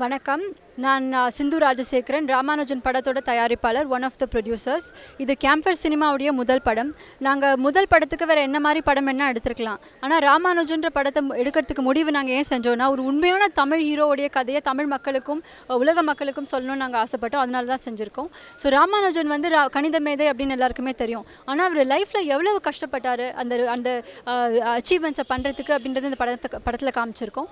வணக்கம். நான் சிந்து ராஜசேகரன் ராமானுஜன் படத்தோட தயாரிப்பாளர் ஒன் ஆஃப் த ப்ரொடியூசர்ஸ் இது கேம்பர் சினிமாவுடைய முதல் படம். நாங்கள் முதல் படத்துக்கு வேறு என்ன மாதிரி படம் என்ன எடுத்திருக்கலாம். ஆனால் ராமானுஜன்ற படத்தை மு- எடுக்கிறதுக்கு முடிவு நாங்கள் ஏன் செஞ்சோம்னா ஒரு உண்மையான தமிழ் ஹீரோவுடைய கதையை தமிழ் மக்களுக்கும் உலக மக்களுக்கும் சொல்லணும்னு நாங்கள் ஆசைப்பட்டோம். அதனால தான் செஞ்சுருக்கோம். ஸோ ராமானுஜன் வந்து ரா கணித மேதை அப்படின்னு எல்லாருக்குமே தெரியும். ஆனால் அவர் லைஃப்பில் எவ்வளவு கஷ்டப்பட்டார்? அந்த அந்த அச்சீவ்மெண்ட்ஸை பண்ணுறதுக்கு அப்படின்றது இந்த படத்தை படத்தில் காமிச்சிருக்கோம்.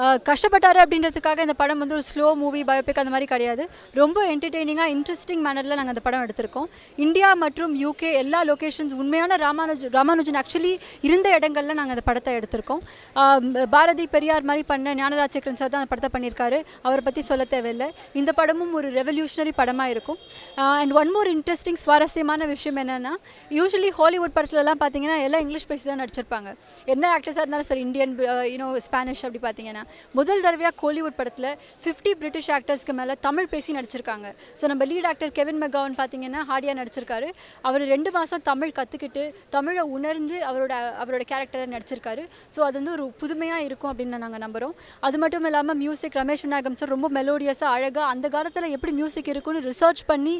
கஷ்டப்பட்டார் அப்படின்றதுக்காக இந்த படம் வந்து ஒரு ஸ்லோ மூவி பயோபிக் அந்த மாதிரி கிடையாது. ரொம்ப என்டர்டெய்னிங்காக இன்ட்ரெஸ்டிங் மேனரில் நாங்கள் அந்த படம் எடுத்திருக்கோம். இந்தியா மற்றும் யூகே எல்லா லொகேஷன்ஸ் உண்மையான ராமானுஜ் ராமானுஜன் ஆக்சுவலி இருந்த இடங்கள்ல நாங்கள் அந்த படத்தை எடுத்திருக்கோம். பாரதி பெரியார் மாதிரி பண்ண ஞானராஜசேகரன் சார் தான் அந்த படத்தை பண்ணியிருக்காரு. அவரை பற்றி சொல்ல தேவையில்லை. இந்த படமும் ஒரு ரெவல்யூஷனரி படமாக இருக்கும். அண்ட் ஒன் மோர் இன்ட்ரெஸ்டிங் சுவாரஸ்யமான விஷயம் என்னென்னா யூஸ்வலி ஹாலிவுட் படத்துலலாம் பார்த்தீங்கன்னா எல்லாம் இங்கிலீஷ் பேசி தான் நடிச்சிருப்பாங்க. என்ன ஆக்டர்ஸாக இருந்தாலும் சார் இந்தியன் யூனோ ஸ்பானிஷ் அப்படி பார்த்தீங்கன்னா முதல் தடவையாக கோலிவுட் படத்தில் ஃபிஃப்டி பிரிட்டிஷ் ஆக்டர்ஸ்க்கு மேலே தமிழ் பேசி நடிச்சிருக்காங்க. ஸோ நம்ம லீட் ஆக்டர் கெவின் மெகாவன் பார்த்தீங்கன்னா ஹார்டியாக நடிச்சிருக்காரு. அவர் ரெண்டு மாதம் தமிழ் கற்றுக்கிட்டு தமிழை உணர்ந்து அவரோட அவரோட கேரக்டரை நடிச்சிருக்காரு. ஸோ அது வந்து ஒரு புதுமையாக இருக்கும் அப்படின்னு நாங்கள் நம்புகிறோம் அது மட்டும் இல்லாமல் மியூசிக் ரமேஷ் விநாயகம் சார் ரொம்ப மெலோடியஸாக அழகாக அந்த காலத்தில் எப்படி மியூசிக் இருக்குன்னு ரிசர்ச் பண்ணி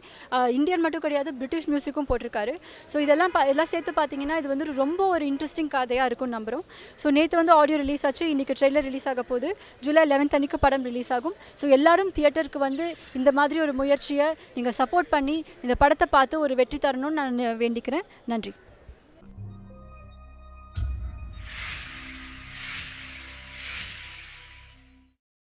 இந்தியன் மட்டும் கிடையாது பிரிட்டிஷ் மியூசிக்கும் போட்டிருக்காரு. ஸோ இதெல்லாம் பா எல்லாம் சேர்த்து பார்த்தீங்கன்னா இது வந்து ரொம்ப ஒரு இன்ட்ரெஸ்டிங் கதையாக இருக்கும்னு நம்புகிறோம் ஸோ நேற்று வந்து ஆடியோ ரிலீஸ் ஆச்சு. இன்றைக்கி ட்ரெயிலர் ரிலீஸ் ஆக போகுது ஜூலை லெவன்த் அன்றைக்கு படம் ரிலீஸ் ஆகும். ஸோ எல்லாரும் தியேட்டருக்கு வந்து இந்த மாதிரி ஒரு முயற்சியை நீங்கள் சப்போர்ட் பண்ணி இந்த படத்தை பார்த்து ஒரு வெற்றி தரணும்னு நான் வேண்டிக்கிறேன். நன்றி.